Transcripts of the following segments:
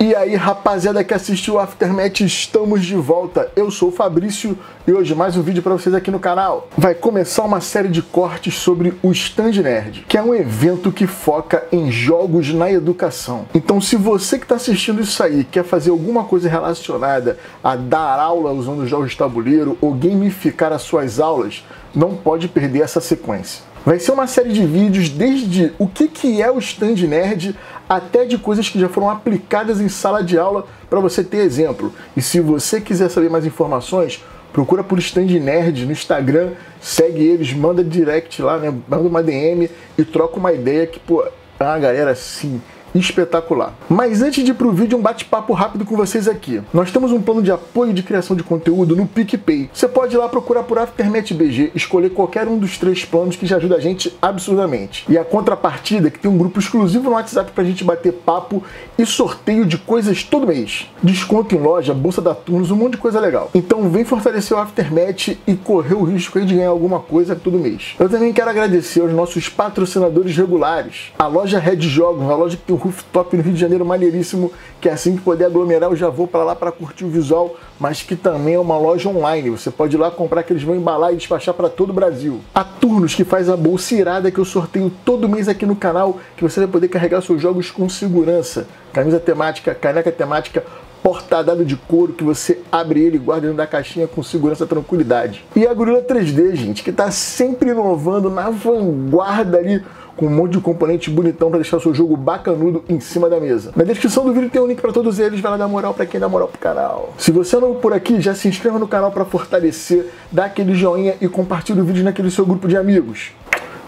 E aí, rapaziada que assistiu o Aftermath, estamos de volta. Eu sou o Fabrício e hoje mais um vídeo para vocês aqui no canal. Vai começar uma série de cortes sobre o Stand Nerd, que é um evento que foca em jogos na educação. Então, se você que está assistindo isso aí quer fazer alguma coisa relacionada a dar aula usando jogos de tabuleiro ou gamificar as suas aulas, não pode perder essa sequência. Vai ser uma série de vídeos desde o que, que é o stand nerd até de coisas que já foram aplicadas em sala de aula para você ter exemplo. E se você quiser saber mais informações, procura por stand nerd no Instagram, segue eles, manda direct lá, né? manda uma DM e troca uma ideia que, pô, é uma galera assim espetacular. Mas antes de ir pro vídeo, um bate-papo rápido com vocês aqui. Nós temos um plano de apoio de criação de conteúdo no PicPay. Você pode ir lá procurar por Aftermath BG, escolher qualquer um dos três planos que já ajuda a gente absurdamente. E a contrapartida é que tem um grupo exclusivo no WhatsApp pra gente bater papo e sorteio de coisas todo mês. Desconto em loja, bolsa da Turnos, um monte de coisa legal. Então vem fortalecer o Aftermath e correr o risco aí de ganhar alguma coisa todo mês. Eu também quero agradecer aos nossos patrocinadores regulares. A loja Red Jogos, a loja que tem rooftop no Rio de Janeiro maneiríssimo, que é assim que poder aglomerar eu já vou para lá para curtir o visual, mas que também é uma loja online. Você pode ir lá comprar que eles vão embalar e despachar para todo o Brasil. A Turnos, que faz a bolsa irada que eu sorteio todo mês aqui no canal, que você vai poder carregar seus jogos com segurança. Camisa temática, caneca temática, porta-dado de couro que você abre ele e guarda dentro da caixinha com segurança e tranquilidade. E a Gorilla 3D, gente, que está sempre inovando na vanguarda ali com um monte de componente bonitão para deixar seu jogo bacanudo em cima da mesa. Na descrição do vídeo tem um link para todos eles, vai lá dar moral para quem dá moral pro canal. Se você é novo por aqui, já se inscreva no canal para fortalecer, dá aquele joinha e compartilha o vídeo naquele seu grupo de amigos.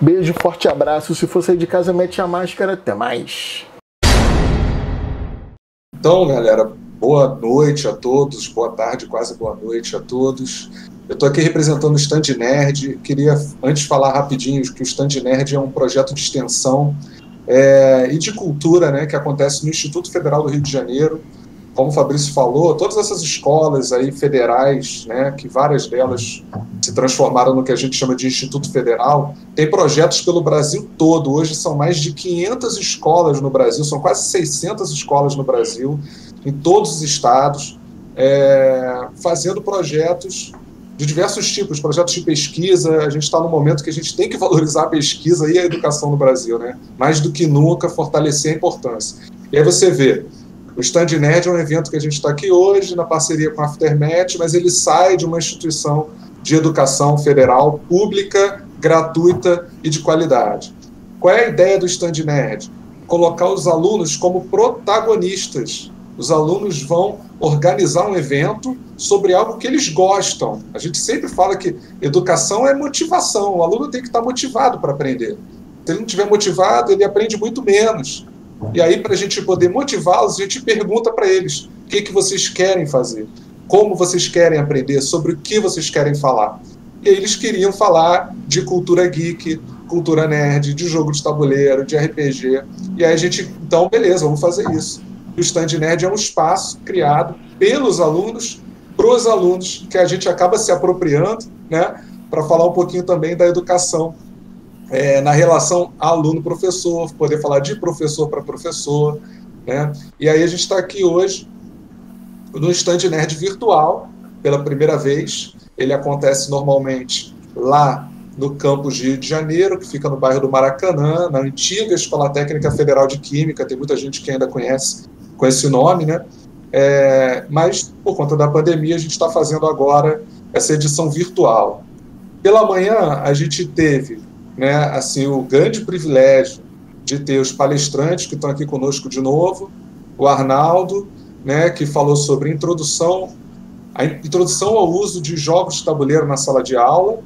Beijo, forte abraço. Se for sair de casa, mete a máscara. Até mais. Então, galera, boa noite a todos, boa tarde, quase boa noite a todos. Eu estou aqui representando o Stand Nerd. Queria antes falar rapidinho que o Stand Nerd é um projeto de extensão é, e de cultura né, que acontece no Instituto Federal do Rio de Janeiro. Como o Fabrício falou, todas essas escolas aí federais, né, que várias delas se transformaram no que a gente chama de Instituto Federal, tem projetos pelo Brasil todo. Hoje são mais de 500 escolas no Brasil, são quase 600 escolas no Brasil, em todos os estados, é, fazendo projetos de diversos tipos, projetos de pesquisa. A gente está no momento que a gente tem que valorizar a pesquisa e a educação no Brasil, né? Mais do que nunca, fortalecer a importância. E aí você vê, o Stand Nerd é um evento que a gente está aqui hoje, na parceria com a Aftermath, mas ele sai de uma instituição de educação federal pública, gratuita e de qualidade. Qual é a ideia do Stand Nerd? Colocar os alunos como protagonistas os alunos vão organizar um evento sobre algo que eles gostam. A gente sempre fala que educação é motivação, o aluno tem que estar motivado para aprender. Se ele não estiver motivado, ele aprende muito menos. E aí, para a gente poder motivá-los, a gente pergunta para eles o que, que vocês querem fazer, como vocês querem aprender, sobre o que vocês querem falar. E eles queriam falar de cultura geek, cultura nerd, de jogo de tabuleiro, de RPG. E aí a gente, então, beleza, vamos fazer isso o Stand Nerd é um espaço criado pelos alunos, para os alunos, que a gente acaba se apropriando, né, para falar um pouquinho também da educação é, na relação aluno-professor, poder falar de professor para professor. Né? E aí a gente está aqui hoje no Stand Nerd virtual, pela primeira vez. Ele acontece normalmente lá no campus Rio de Janeiro, que fica no bairro do Maracanã, na antiga Escola Técnica Federal de Química, tem muita gente que ainda conhece com esse nome, né? É, mas por conta da pandemia a gente está fazendo agora essa edição virtual. Pela manhã a gente teve, né, assim, o grande privilégio de ter os palestrantes que estão aqui conosco de novo, o Arnaldo, né, que falou sobre introdução, a introdução ao uso de jogos de tabuleiro na sala de aula,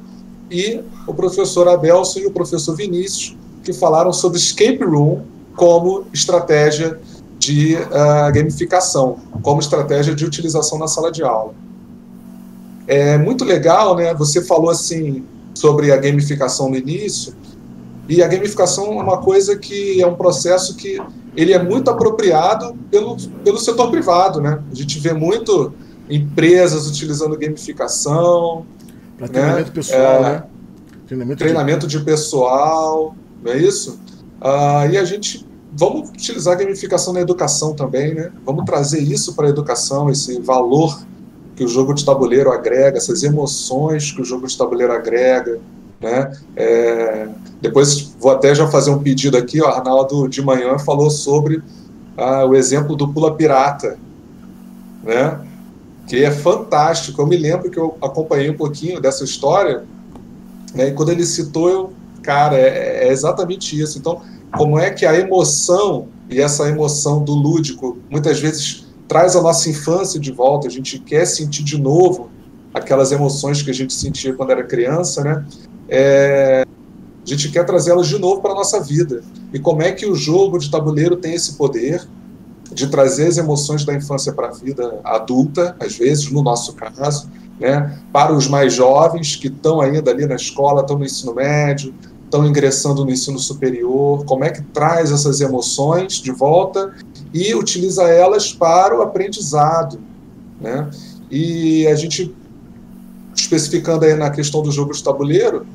e o professor Adelson e o professor Vinícius, que falaram sobre escape room como estratégia de uh, gamificação, como estratégia de utilização na sala de aula. É muito legal, né? Você falou assim sobre a gamificação no início, e a gamificação é uma coisa que é um processo que ele é muito apropriado pelo, pelo setor privado, né? A gente vê muito empresas utilizando gamificação. Para treinamento né? pessoal, é, né? Treinamento, treinamento de... de... pessoal, não é isso? Uh, e a gente vamos utilizar a gamificação na educação também, né? Vamos trazer isso para a educação, esse valor que o jogo de tabuleiro agrega, essas emoções que o jogo de tabuleiro agrega, né? É, depois vou até já fazer um pedido aqui, o Arnaldo de manhã falou sobre ah, o exemplo do Pula Pirata, né? que é fantástico. Eu me lembro que eu acompanhei um pouquinho dessa história, né? e quando ele citou, eu, cara, é, é exatamente isso. Então, como é que a emoção e essa emoção do lúdico muitas vezes traz a nossa infância de volta, a gente quer sentir de novo aquelas emoções que a gente sentia quando era criança, né? É, a gente quer trazê-las de novo para a nossa vida. E como é que o jogo de tabuleiro tem esse poder de trazer as emoções da infância para a vida adulta, às vezes, no nosso caso, né? para os mais jovens que estão ainda ali na escola, estão no ensino médio, estão ingressando no ensino superior, como é que traz essas emoções de volta e utiliza elas para o aprendizado, né? E a gente especificando aí na questão do jogo de tabuleiro,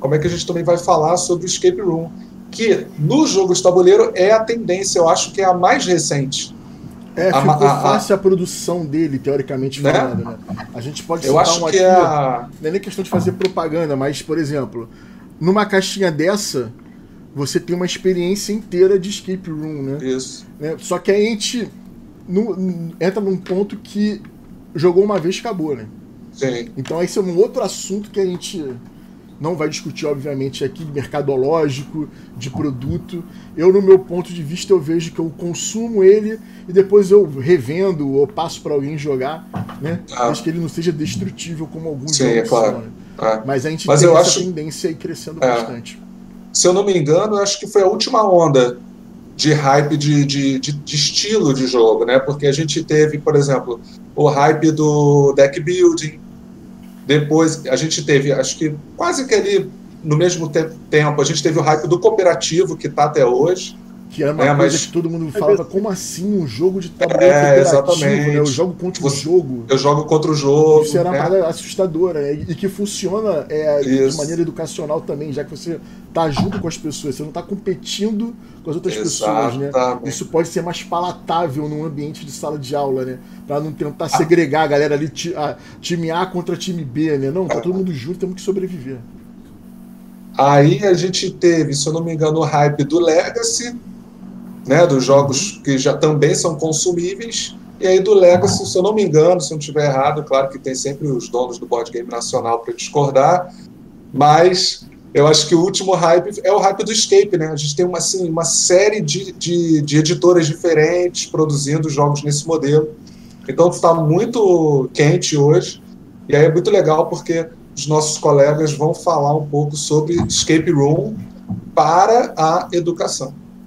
como é que a gente também vai falar sobre o escape room, que no jogo de tabuleiro é a tendência, eu acho que é a mais recente. É, ficou a, a, fácil a, produção dele, teoricamente né? falando, né? A gente pode eu acho um que aqui, é a... não é nem questão de fazer propaganda, mas, por exemplo, numa caixinha dessa, você tem uma experiência inteira de escape room, né? Isso. Né? Só que a gente no, entra num ponto que jogou uma vez e acabou, né? Sim. Então esse é um outro assunto que a gente não vai discutir, obviamente, aqui mercadológico, de produto. Eu, no meu ponto de vista, eu vejo que eu consumo ele e depois eu revendo ou passo para alguém jogar, né? Ah. Desde que ele não seja destrutível como alguns Sim, jogos é claro. São, né? É. Mas a gente Mas tem essa acho... tendência aí crescendo é. bastante. Se eu não me engano, acho que foi a última onda de hype de, de, de, de, estilo de jogo, né? Porque a gente teve, por exemplo, o hype do deck building. Depois a gente teve, acho que quase que ali no mesmo te tempo, a gente teve o hype do cooperativo, que está até hoje. Que era uma é, coisa mas... que todo mundo falava, como assim um jogo de tabuleiro é, exatamente. né? Eu jogo contra o jogo. Eu jogo contra o jogo. Isso era uma né? assustadora, né? E que funciona é, de maneira educacional também, já que você tá junto com as pessoas, você não está competindo com as outras exatamente. pessoas, né? Isso pode ser mais palatável num ambiente de sala de aula, né? Para não tentar segregar a galera ali, time A contra time B, né? Não, tá todo mundo junto, temos que sobreviver. Aí a gente teve, se eu não me engano, o hype do Legacy, né, dos jogos que já também são consumíveis, e aí do Legacy, se eu não me engano, se eu não estiver errado, claro que tem sempre os donos do board game nacional para discordar, mas eu acho que o último hype é o hype do Escape, né? A gente tem uma, assim, uma série de, de, de editoras diferentes produzindo jogos nesse modelo. Então está muito quente hoje, e aí é muito legal porque os nossos colegas vão falar um pouco sobre Escape Room para a educação.